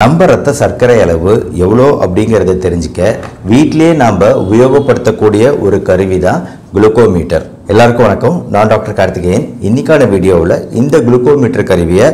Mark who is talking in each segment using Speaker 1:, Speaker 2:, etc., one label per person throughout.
Speaker 1: நம்ம ரத்த சர்க்கரை அளவு எவ்வளோ அப்படிங்கிறத தெரிஞ்சுக்க வீட்டிலேயே நாம் உபயோகப்படுத்தக்கூடிய ஒரு கருவி தான் குளுக்கோமீட்டர் எல்லாருக்கும் வணக்கம். நான் டாக்டர் கார்த்திகேயன். இன்னைக்கான வீடியோவில் இந்த குளுக்கோமீட்டர் கருவியை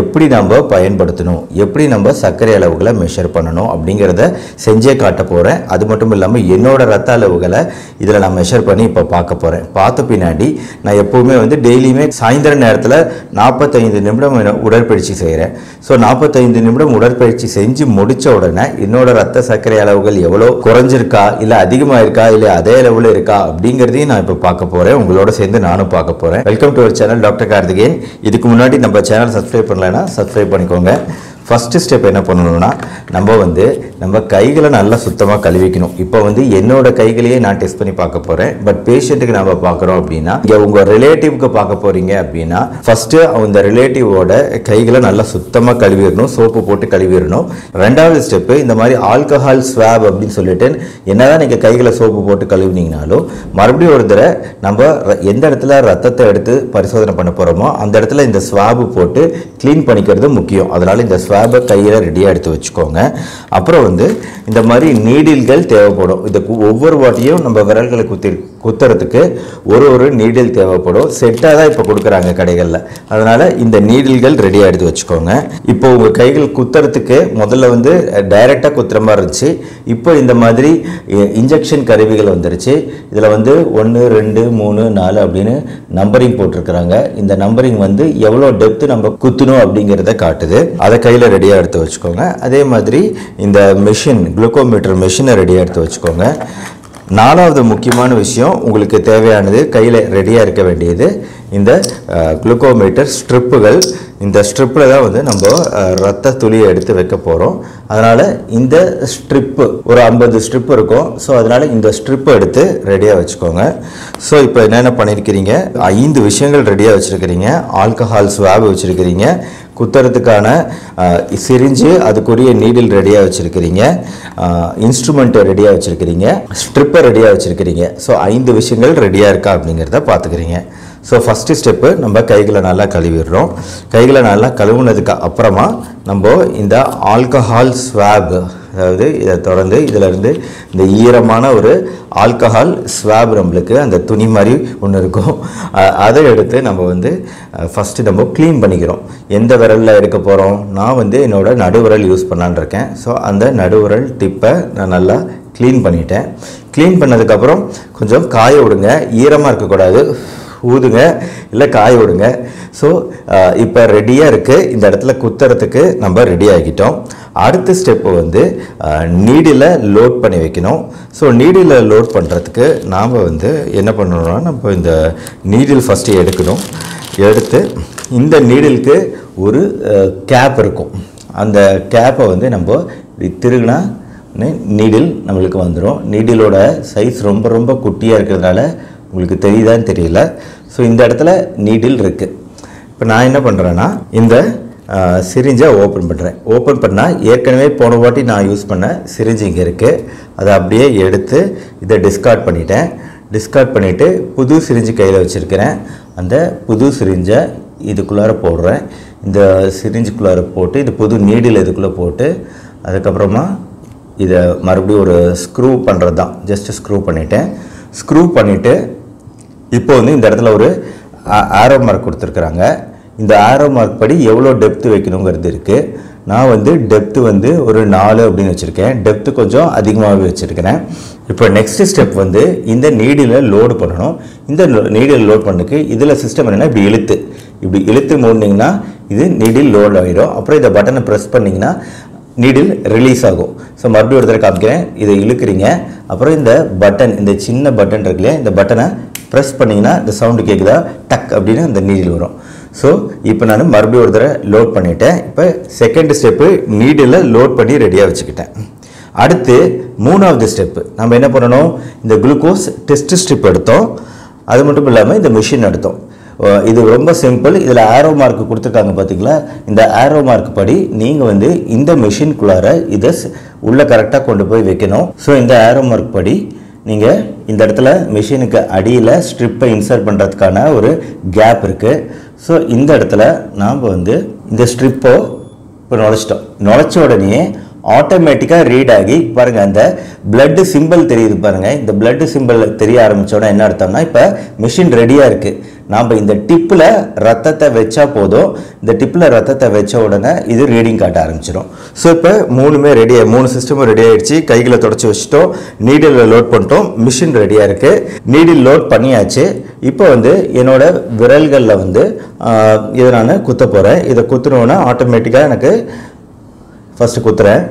Speaker 1: எப்படி நம்ம பயன்படுத்தணும்? எப்படி நம்ம சர்க்கரை அளவுகளை மெஷர் பண்ணணும்? அப்படிங்கிறத செஞ்சே காட்ட போகிறேன் அது மட்டும் இல்லாமல் என்னோட ரத்த அளவுகளை இதில் நான் மெஷர் பண்ணி இப்போ பார்க்க போகிறேன் பார்த்த பின்னாடி நான் எப்போவுமே வந்து டெய்லியுமே சாயந்தர நேரத்தில் நாற்பத்தைந்து நிமிடம் உடற்பயிற்சி செய்கிறேன் ஸோ நாற்பத்தைந்து நிமிடம் உடற்பயிற்சி செஞ்சு முடித்த உடனே என்னோட ரத்த சர்க்கரை அளவுகள் எவ்வளோ குறைஞ்சிருக்கா? இல்லை அதிகமாக இருக்கா இல்லை அதே அளவில் இருக்கா? அப்படிங்கிறதையும் நான் இப்போ பார்க்க போகிறேன் உங்களோட சேர்ந்து நானும் பார்க்க போகிறேன் welcome to our channel doctor Karthikeyan இதுக்கு முன்னாடி நம்ம சேனல் சப்ஸ்கிரைப் பண்ணலைன்னா சப்ஸ்கிரைப் பண்ணிக்கோங்க. ஃபஸ்ட்டு ஸ்டெப் என்ன பண்ணணும்னா நம்ம வந்து நம்ம கைகளை நல்லா சுத்தமாக கழுவிக்கணும். இப்போ வந்து என்னோடய கைகளையே நான் டெஸ்ட் பண்ணி பார்க்க போகிறேன் பட் பேஷண்ட்டுக்கு நம்ம பார்க்குறோம் அப்படின்னா இங்கே உங்கள் ரிலேட்டிவ்க்கு பார்க்க போகிறீங்க அப்படின்னா ஃபஸ்ட்டு அந்த ரிலேட்டிவோட கைகளை நல்லா சுத்தமாக கழுவிடணும் சோப்பு போட்டு கழுவிடணும். ரெண்டாவது ஸ்டெப்பு இந்த மாதிரி ஆல்கஹால் ஸ்வாப் அப்படின்னு சொல்லிட்டு என்னதான் நீங்கள் கைகளை சோப்பு போட்டு கழுவினீங்கனாலும் மறுபடியும் ஒரு தடவை நம்ம எந்த இடத்துல ரத்தத்தை எடுத்து பரிசோதனை பண்ண போகிறோமோ அந்த இடத்துல இந்த ஸ்வாபு போட்டு க்ளீன் பண்ணிக்கிறது முக்கியம். அதனால் இந்த ஸ்வாப் கையில் ரெடியாக எடுத்து வச்சுக்கோங்க. அப்புறம் வந்து இந்த மாதிரி நீடில்கள் தேவைப்படும். இந்த ஒவ்வொரு வாட்டியும் நம்ம விரல்களை குத்தி குத்துறதுக்கு ஒரு ஒரு நீடில் தேவைப்படும். செட்டாக தான் இப்போ கொடுக்குறாங்க கடைகளில். அதனால் இந்த நீடில்கள் ரெடியாக எடுத்து வச்சுக்கோங்க. இப்போ உங்கள் கைகள் குத்துறதுக்கு முதல்ல வந்து டைரெக்டாக குத்துற மாதிரி இருந்துச்சு. இப்போ இந்த மாதிரி இன்ஜெக்ஷன் கருவிகள் வந்துருச்சு. இதில் வந்து ஒன்று ரெண்டு மூணு நாலு அப்படின்னு நம்பரிங் போட்டிருக்கிறாங்க. இந்த நம்பரிங் வந்து எவ்வளோ டெப்த்து நம்ம குத்தணும் அப்படிங்கிறத காட்டுது. அதை கையில் ரெடியாக எடுத்து வச்சுக்கோங்க. அதே மாதிரி இந்த மிஷின் குளுக்கோமீட்டர் மிஷினை ரெடியாக எடுத்து வச்சுக்கோங்க. நாலாவது முக்கியமான விஷயம் உங்களுக்கு தேவையானது கையில் ரெடியாக இருக்க வேண்டியது. இந்த குளுக்கோமீட்டர் ஸ்ட்ரிப்புகள் இந்த ஸ்ட்ரிப்பில் தான் வந்து நம்ம ரத்த துளியை எடுத்து வைக்க போகிறோம் அதனால் இந்த ஸ்ட்ரிப்பு ஒரு ஐம்பது ஸ்ட்ரிப் இருக்கும். ஸோ அதனால் இந்த ஸ்ட்ரிப்பை எடுத்து ரெடியாக வச்சுக்கோங்க. ஸோ இப்போ என்னென்ன பண்ணியிருக்கிறீங்க ஐந்து விஷயங்கள் ரெடியாக வச்சுருக்கிறீங்க. ஆல்கஹால் ஸ்வாப் வச்சுருக்கிறீங்க. குத்துறதுக்கான சிரிஞ்சு அதுக்குரிய நீடில் ரெடியாக வச்சுருக்கிறீங்க. இன்ஸ்ட்ருமெண்ட்டை ரெடியாக வச்சுருக்கிறீங்க. ஸ்ட்ரிப்பை ரெடியாக வச்சுருக்கிறீங்க. ஸோ ஐந்து விஷயங்கள் ரெடியாக இருக்கா அப்படிங்கிறத பார்த்துக்கிறீங்க ஸோ ஃபஸ்ட்டு ஸ்டெப்பு நம்ம கைகளை நல்லா கழுவிடுறோம். கைகளை நல்லா கழுவுனதுக்கு அப்புறமா நம்ம இந்த ஆல்கஹால் ஸ்வாப் அதாவது இதை தொடர்ந்து இதிலிருந்து இந்த ஈரமான ஒரு ஆல்கஹால் ஸ்வாப் நம்மளுக்கு அந்த துணி மாதிரி ஒன்று இருக்கும். அதை எடுத்து நம்ம வந்து ஃபஸ்ட்டு நம்ம க்ளீன் பண்ணிக்கிறோம். எந்த விரலில் எடுக்க போகிறோம் நான் வந்து என்னோடய நடுவிரல் யூஸ் பண்ணலான்னு இருக்கேன். ஸோ அந்த நடுவிரல் டிப்பை நான் நல்லா க்ளீன் பண்ணிட்டேன். க்ளீன் பண்ணதுக்கப்புறம் கொஞ்சம் காய விடுங்க. ஈரமாக இருக்கக்கூடாது. ஊதுங்க. இல்லை காய விடுங்க. ஸோ இப்போ ரெடியாக இருக்குது இந்த இடத்துல குத்துறதுக்கு நம்ம ரெடி ஆகிட்டோம். அடுத்த ஸ்டெப்பு வந்து நீடில் லோட் பண்ணி வைக்கணும். ஸோ நீடில் லோட் பண்ணுறதுக்கு நாம் வந்து என்ன பண்ணணும்னா நம்ம இந்த நீடில் ஃபஸ்ட்டு எடுக்கணும். எடுத்து இந்த நீடிலுக்கு ஒரு கேப் இருக்கும். அந்த கேப்பை வந்து நம்ம திருகுனா நீடில் நம்மளுக்கு வந்துடும் நீடிலோட சைஸ் ரொம்ப ரொம்ப குட்டியாக இருக்கிறதுனால உங்களுக்கு தெரியுதான்னு தெரியல. ஸோ இந்த இடத்துல நீடில் இருக்குது இப்போ நான் என்ன பண்ணுறேன்னா இந்த சிரிஞ்சை ஓப்பன் பண்ணுறேன் ஓப்பன் பண்ணால் ஏற்கனவே போன வாட்டி நான் யூஸ் பண்ண சிரிஞ்சு இங்கே இருக்குது அதை அப்படியே எடுத்து இதை டிஸ்கார்ட் பண்ணிட்டேன். டிஸ்கார்ட் பண்ணிவிட்டு புது சிரிஞ்சு கையில் வச்சுருக்கிறேன். அந்த புது சிரிஞ்சை இதுக்குள்ளார போடுறேன். இந்த சிரிஞ்சுக்குள்ளார போட்டு இது புது நீடில் இதுக்குள்ளே போட்டு அதுக்கப்புறமா இதை மறுபடியும் ஒரு ஸ்க்ரூ பண்ணுறது தான். ஜஸ்ட்டு ஸ்க்ரூ பண்ணிட்டேன். ஸ்க்ரூ பண்ணிவிட்டு இப்போ வந்து இந்த இடத்துல ஒரு ஆரோ மார்க் கொடுத்துருக்குறாங்க. இந்த ஆரோ மார்க் படி எவ்வளோ டெப்த்து வைக்கணுங்கிறது இருக்குது நான் வந்து டெப்த்து வந்து ஒரு நாலு அப்படின்னு வச்சுருக்கேன். டெப்த்து கொஞ்சம் அதிகமாகவே வச்சுருக்கிறேன். இப்போ நெக்ஸ்ட் ஸ்டெப் வந்து இந்த நீடில் லோடு பண்ணணும். இந்த நீடில் லோட் பண்ணுக்கு இதில் சிஸ்டம் என்னென்னா இப்படி இழுத்து. இப்படி இழுத்து மூடினீங்கன்னா இது நீடில் லோட் ஆகிடும் அப்புறம் இந்த பட்டனை ப்ரெஸ் பண்ணிங்கன்னா நீடில் ரிலீஸ் ஆகும். ஸோ மறுபடியும் ஒரு தடவை காமிக்கிறேன். இதை இழுக்கிறீங்க. அப்புறம் இந்த பட்டன் இந்த சின்ன பட்டன் இருக்கு இல்லையா இந்த பட்டனை ப்ரெஸ் பண்ணிங்கன்னா இந்த சவுண்டு கேட்குதா டக் அப்படின்னு அந்த நீடில் வரும். ஸோ இப்போ நான் மறுபடியும் ஒரு தடவை லோட் பண்ணிட்டேன். இப்போ செகண்ட் ஸ்டெப்பு நீடில் லோட் பண்ணி ரெடியாக வச்சுக்கிட்டேன். அடுத்து மூணாவது ஸ்டெப்பு நம்ம என்ன பண்ணணும்? இந்த குளுக்கோஸ் டெஸ்ட் ஸ்ட்ரிப் எடுத்தோம். அது மட்டும் இல்லாமல் இந்த மிஷின் எடுத்தோம். இது ரொம்ப சிம்பிள் இதில் ஆரோ மார்க் கொடுத்துருக்காங்க பார்த்தீங்களா இந்த ஆரோ மார்க் படி நீங்கள் வந்து இந்த மிஷின்குள்ளார இதை உள்ளே கரெக்டாக கொண்டு போய் வைக்கணும். ஸோ இந்த ஆரோ மார்க் படி நீங்கள் இந்த இடத்துல மிஷினுக்கு அடியில் ஸ்ட்ரிப்பை இன்சர்ட் பண்ணுறதுக்கான ஒரு கேப் இருக்குது ஸோ இந்த இடத்துல நாம் வந்து இந்த ஸ்ட்ரிப்போ இப்போ நுழைச்சிட்டோம். நுழைச்ச உடனே ஆட்டோமேட்டிக்காக ரீட் ஆகி பாருங்கள் அந்த பிளட்டு சிம்பிள் தெரியுது பாருங்கள் இந்த பிளட்டு சிம்பிள் தெரிய ஆரம்பித்தோன்னா என்ன அர்த்தம்னா இப்போ மிஷின் ரெடியாக இருக்குது நாம் இந்த டிப்பில் ரத்தத்தை வச்சா போதும். இந்த டிப்பில் ரத்தத்தை வச்ச உடனே இது ரீடிங் காட்ட ஆரம்பிச்சிடும் ஸோ இப்போ மூணுமே ரெடியாக மூணு சிஸ்டமும் ரெடி ஆகிடுச்சு கைகளை தொடச்சி வச்சுட்டோம். நீடில் லோட் பண்ணிட்டோம். மிஷின் ரெடியாக இருக்குது நீடில் லோட் பண்ணியாச்சு. இப்போ வந்து என்னோட விரல்களில் வந்து இதை நான் குத்த போகிறேன் இதை குத்துனோன்னா ஆட்டோமேட்டிக்காக எனக்கு ஃபஸ்ட்டு குத்துறேன்.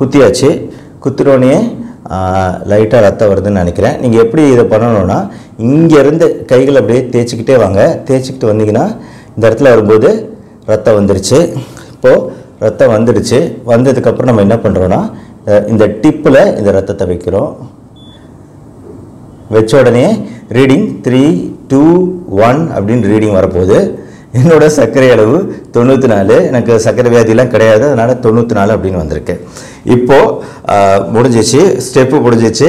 Speaker 1: குத்தியாச்சு. குத்துனோடனே லைட்டாக ரத்தம் வருதுன்னு நினைக்கிறேன். நீங்கள் எப்படி இதை பண்ணணும்னா இங்கேருந்து கைகளை அப்படியே தேய்ச்சிக்கிட்டே வாங்க. தேய்ச்சிக்கிட்டு வந்தீங்கன்னா இந்த இடத்துல வரும்போது ரத்தம் வந்துருச்சு. இப்போது ரத்தம் வந்துடுச்சு வந்ததுக்கப்புறம் நம்ம என்ன பண்ணுறோன்னா இந்த டிப்பில் இந்த ரத்தத்தை வைக்கிறோம். வச்ச உடனே ரீடிங் த்ரீ டூ ஒன் அப்படின்னு ரீடிங் வரப்போகுது. என்னோட சர்க்கரை அளவு தொண்ணூற்றி நாலு. எனக்கு சர்க்கரை வியாதிலாம் கிடையாது. அதனால் தொண்ணூற்றி நாலு அப்படின்னு வந்திருக்கு. இப்போது முடிஞ்சிச்சு ஸ்டெப்பு முடிஞ்சிச்சு.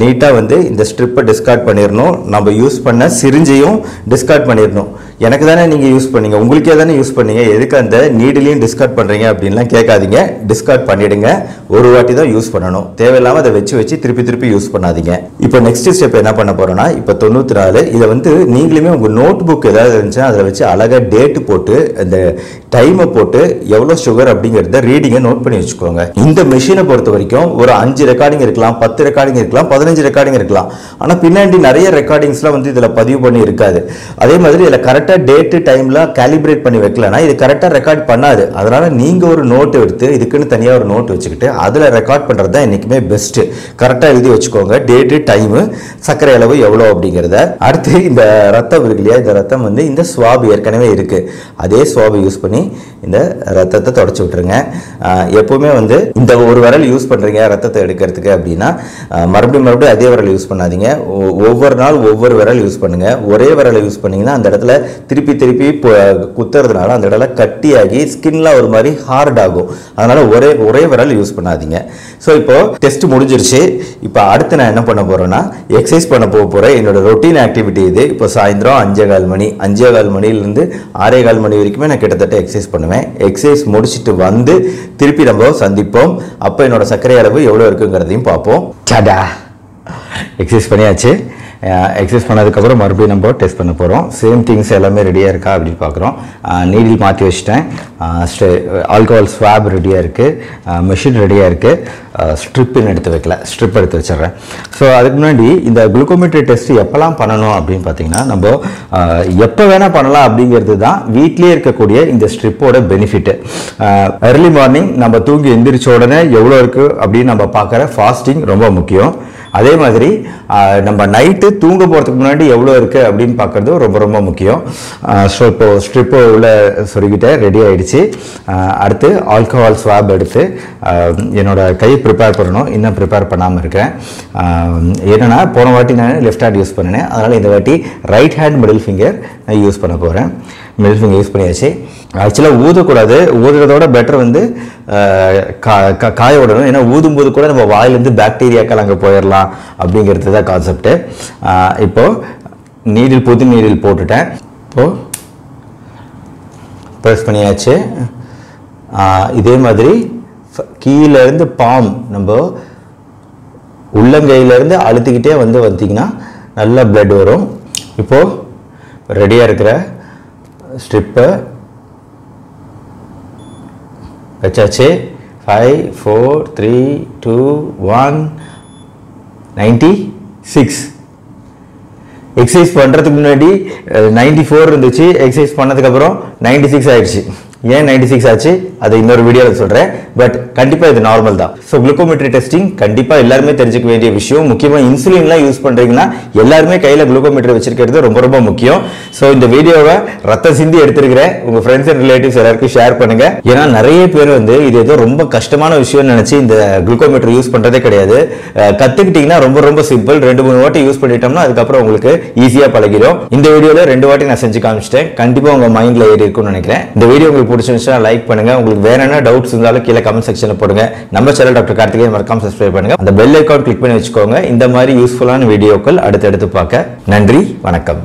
Speaker 1: நீட்டாக வந்து இந்த ஸ்ட்ரிப்பை டிஸ்கார்ட் பண்ணிடணும் நம்ம யூஸ் பண்ண சிரிஞ்சையும் டிஸ்கார்ட் பண்ணிடணும் எனக்கு தானே நீங்கள் யூஸ் பண்ணீங்க? உங்களுக்கே தானே யூஸ் பண்ணீங்க? எதுக்கு அந்த நீடிலையும் டிஸ்கார்ட் பண்ணுறீங்க அப்படின்லாம் கேட்காதீங்க. டிஸ்கார்ட் பண்ணிடுங்க. ஒரு வாட்டி தான் யூஸ் பண்ணணும். தேவையில்லாமல் அதை வச்சு வச்சு திருப்பி திருப்பி யூஸ் பண்ணாதீங்க. இப்போ நெக்ஸ்ட் ஸ்டெப் என்ன பண்ண போகிறோன்னா இப்போ தொண்ணூற்றி நாலு இதை வந்து நீங்களுமே உங்கள் நோட் புக் ஏதாவது இருந்துச்சுன்னா அதில் வச்சு அழகாக டேட்டு போட்டு அந்த டைமை போட்டு எவ்வளோ சுகர் அப்படிங்கிறத ரீடிங்கை நோட் பண்ணி வச்சுக்கோங்க. இந்த இந்த மிஷினை பொறுத்த வரைக்கும் ஒரு அஞ்சு ரெக்கார்டிங் இருக்கலாம் பத்து ரெக்கார்டிங் இருக்கலாம் பதினஞ்சு ரெக்கார்டிங் இருக்கலாம். ஆனால் பின்னாடி நிறைய ரெக்கார்டிங்ஸ்லாம் வந்து இதில் பதிவு பண்ணி இருக்காது. அதே மாதிரி இதில் கரெக்டாக டேட்டு டைமில் கேலிப்ரேட் பண்ணி வைக்கலனா இது கரெக்டாக ரெக்கார்ட் பண்ணாது. அதனால் நீங்கள் ஒரு நோட் எடுத்து இதுக்குன்னு தனியாக ஒரு நோட் வச்சுக்கிட்டு அதில் ரெக்கார்ட் பண்ணுறது தான் என்றைக்குமே பெஸ்ட்டு கரெக்டாக எழுதி வச்சுக்கோங்க. டேட்டு டைமு சர்க்கரை அளவு எவ்வளோ அப்படிங்கிறத. அடுத்து இந்த ரத்தம் இருக்கு இல்லையா? இந்த ரத்தம் வந்து இந்த ஸ்வாப் ஏற்கனவே இருக்குது அதே ஸ்வாபை யூஸ் பண்ணி இந்த ரத்தத்தை தொடச்சி விட்டுருங்க. எப்போவுமே வந்து இந்த ஒரு விரல் யூஸ் பண்ணுறீங்க ரத்தத்தை எடுக்கிறதுக்கு அப்படின்னா மறுபடியும் மறுபடியும் அதே விரல் யூஸ் பண்ணாதீங்க. ஒ- ஒவ்வொரு நாள் ஒவ்வொரு விரல் யூஸ் பண்ணுங்கள் ஒரே விரலை யூஸ் பண்ணிங்கன்னா அந்த இடத்துல திருப்பி திருப்பி குத்துறதுனால அந்த இடத்துல கட்டியாகி ஸ்கின்லாம் ஒரு மாதிரி ஹார்ட் ஆகும். அதனால் ஒரே ஒரே விரல் யூஸ் பண்ணாதீங்க. ஸோ இப்போ டெஸ்ட் முடிஞ்சிருச்சு. இப்போ அடுத்து நான் என்ன பண்ண போகிறேன்னா எக்ஸசைஸ் பண்ண போக போகிறேன் என்னோட ரொட்டீன் ஆக்டிவிட்டி இது. இப்போ சாயந்தரம் அஞ்சே கால் மணி. அஞ்சே கால் மணிலேருந்து ஆறே கால் மணி வரைக்குமே நான் கிட்டத்தட்ட எக்ஸசைஸ் பண்ணுவேன். எக்ஸசைஸ் முடிச்சுட்டு வந்து திருப்பி நம்ம சந்திப்போம். அப்போ என்னோட சர்க்கரை அளவு எவ்வளோ இருக்குங்கிறதையும் பார்ப்போம். டாடா. எக்ஸசைஸ் பண்ணியாச்சு. எக்ஸஸ் பண்ணதுக்கப்புறம் மறுபடியும் நம்ம டெஸ்ட் பண்ண போகிறோம் சேம் திங்ஸ் எல்லாமே ரெடியாக இருக்கா அப்படின்னு பார்க்குறோம். நீடில் மாற்றி வச்சிட்டேன். ஆல்கஹால் ஸ்வாப் ரெடியாக இருக்குது மெஷின் ரெடியாக இருக்குது ஸ்ட்ரிப்புன்னு எடுத்து வைக்கல. ஸ்ட்ரிப் எடுத்து வச்சிடுறேன். ஸோ அதுக்கு முன்னாடி இந்த குளுக்கோமீட்டர் டெஸ்ட் எப்போல்லாம் பண்ணணும் அப்படின்னு பார்த்தீங்கன்னா நம்ம எப்போ வேணால் பண்ணலாம் அப்படிங்கிறது தான் வீட்டிலே இருக்கக்கூடிய இந்த ஸ்ட்ரிப்போட பெனிஃபிட்டு ஏர்லி மார்னிங் நம்ம தூங்கி எந்திரிச்ச உடனே எவ்வளோ இருக்குது அப்படின்னு நம்ம பார்க்குற ஃபாஸ்டிங் ரொம்ப முக்கியம். அதே மாதிரி நம்ம நைட்டு தூங்க போகிறதுக்கு முன்னாடி எவ்வளோ இருக்குது அப்படின்னு பார்க்குறது ரொம்ப ரொம்ப முக்கியம். ஸோ இப்போது ஸ்ட்ரிப்பு உள்ள சொருகிட்டேன் ரெடி ஆகிடுச்சு அடுத்து ஆல்கஹால் ஸ்வாப் எடுத்து என்னோடய கை ப்ரிப்பேர் பண்ணணும். இன்னும் ப்ரிப்பேர் பண்ணாமல் இருக்கேன். என்னென்னா போன வாட்டி நான் லெஃப்ட் ஹேண்ட் யூஸ் பண்ணினேன். அதனால் இந்த வாட்டி ரைட் ஹேண்ட் மிடில் ஃபிங்கர் நான் யூஸ் பண்ண போகிறேன் மிடில் ஃபிங்கர் யூஸ் பண்ணியாச்சு. ஆக்சுவலாக ஊதக்கூடாது. ஊதுறதோட பெட்டர் வந்து கா- காய விடணும். ஏன்னா ஊதும்போது கூட நம்ம வாயிலேருந்து பாக்டீரியாக்கள் அங்கே போயிடலாம் அப்படிங்கிறது தான் கான்செப்ட்டு இப்போது நீரில் புது நீரில் போட்டுட்டேன். இப்போது ப்ரெஸ் பண்ணியாச்சு. இதே மாதிரி கீழேருந்து பாம் நம்ம உள்ளங்கையிலேருந்து அழுத்திக்கிட்டே வந்து வந்தீங்கன்னா நல்லா blood வரும். இப்போது ரெடியாக இருக்கிற ஸ்ட்ரிப்பை வச்சாச்சு five four three two one ninety six exercise பண்ணுறதுக்கு முன்னாடி நைன்டி ஃபோர் இருந்துச்சு. எக்ஸசைஸ் பண்ணதுக்கப்புறம் நைன்டி சிக்ஸ் ஆயிடுச்சு. ஏன் நைன்டி சிக்ஸ் ஆச்சு? அதை இன்னொரு வீடியோவில் சொல்கிறேன் பட் கண்டிப்பாக இது நார்மல் தான். ஸோ குளுக்கோமீட்டர் டெஸ்டிங் கண்டிப்பாக எல்லாருமே தெரிஞ்சுக்க வேண்டிய விஷயம். முக்கியமாக இன்சுலின்லாம் யூஸ் பண்ணுறீங்கன்னா எல்லாருமே கையில் குளுக்கோமீட்டர் வச்சிருக்கிறது ரொம்ப ரொம்ப முக்கியம். ஸோ இந்த வீடியோவை ரத்த சிந்தி எடுத்திருக்கிறேன். உங்கள் ஃப்ரெண்ட்ஸ் அண்ட் ரிலேட்டிவ்ஸ் எல்லாருக்கும் ஷேர் பண்ணுங்க. ஏன்னா நிறைய பேர் வந்து இது ஏதோ ரொம்ப கஷ்டமான விஷயம்னு நினச்சி இந்த குளுக்கோமீட்டர் யூஸ் பண்ணுறதே கிடையாது. அஹ் கத்துக்கிட்டீங்கன்னா ரொம்ப ரொம்ப சிம்பிள் ரெண்டு மூணு வாட்டி யூஸ் பண்ணிட்டோம்னா அதுக்கப்புறம் உங்களுக்கு ஈஸியாக பழகிடும் இந்த வீடியோவில் ரெண்டு வாட்டி நான் செஞ்சு காமிச்சிட்டேன். கண்டிப்பாக உங்கள் மைண்டில் ஏறி இருக்கும்னு நினைக்கிறேன். இந்த வீடியோ உங்களுக்கு பிடிச்சிருந்துச்சுன்னா லைக் பண்ணுங்க. உங்களுக்கு வேற என்ன டவுட்ஸ் இருந்தாலும் கீழே கமெண்ட் செக்ஷனில் போடுங்க. நம்ம சேனல் டாக்டர் கார்த்திகை மறக்காம சப்ஸ்கிரைப் பண்ணுங்க. அந்த பெல் ஐக்கான் கிளிக் பண்ணி வச்சுக்கோங்க. இந்த மாதிரி யூஸ்ஃபுல்லான வீடியோக்கள் அடுத்தடுத்து பார்க்க. நன்றி வணக்கம்.